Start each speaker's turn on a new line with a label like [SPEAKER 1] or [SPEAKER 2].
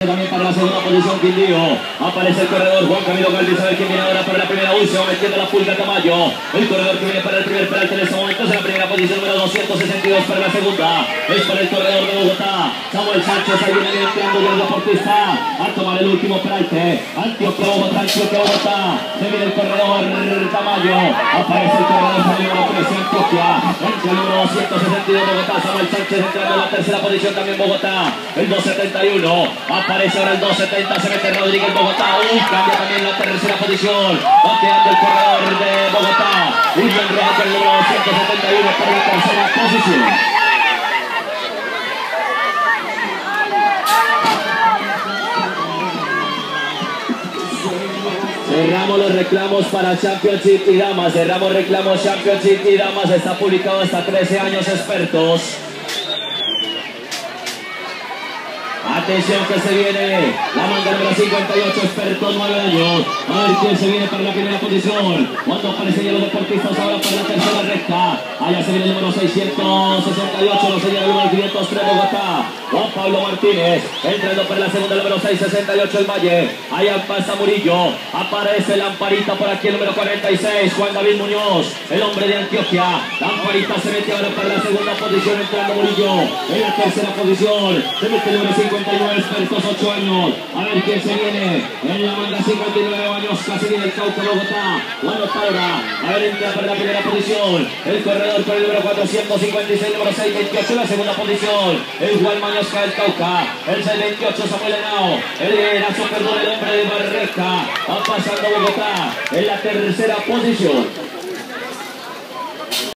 [SPEAKER 1] También para la segunda posición Quindío. Aparece el corredor Juan Camilo Galdi. A quién viene ahora para la primera última. Metiendo la pulga Tamayo. El corredor que viene para el primer penalti en este momento es la primera posición número 262 para la segunda. Es para el corredor de Bogotá. Samuel Sánchez ahí viene entrando el deportista. A tomar el último penalti. Antioquia Bogotá, Antioquia Bogotá. Se viene el corredor Tamayo. Aparece el corredor número 13 Antioquia. Entre el número 262 Bogotá. Samuel Sánchez entrando en la tercera posición también Bogotá. El 271. Aparece ahora el 270, se mete Rodríguez Bogotá. Uy, cambia también la tercera posición. Va quedando el corredor de Bogotá. William Rojas con el número 271 para la tercera posición. Cerramos los reclamos para Championship y Damas. Cerramos reclamos Championship y Damas. Está publicado hasta 13 años expertos. Atención que se viene la manga número 58, experto 9 años. A ver quién se viene para la primera posición. Cuando aparecen los deportistas ahora para la tercera recta. Allá se viene el número 668, lo señala el 503 Bogotá. Juan Pablo Martínez entrando para la segunda número 668 el Valle. Allá pasa Murillo. Aparece Lamparita por aquí el número 46. Juan David Muñoz, el hombre de Antioquia. Lamparita se mete ahora para la segunda posición entrando Murillo. En la tercera posición se mete el número 59 expertos 8 años. A ver quién se viene. En la manga 59 años casi viene el Cauca Bogotá. Juan Taura. A ver entra para la primera posición. El corredor por el número 456, número 628 en la segunda posición. El Juan Mañana Oscar el Cauca, el 628 Samuel Henao, el liderazo perdón el hombre de Barreca, va pasando Bogotá en la tercera posición.